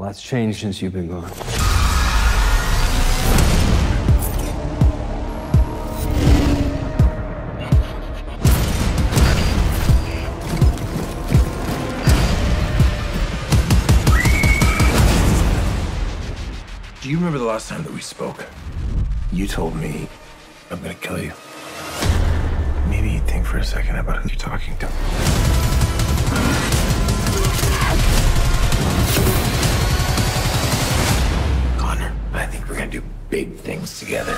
A lot's changed since you've been gone. Do you remember the last time that we spoke? You told me I'm gonna kill you. Maybe you think for a second about who you're talking to. Big things together.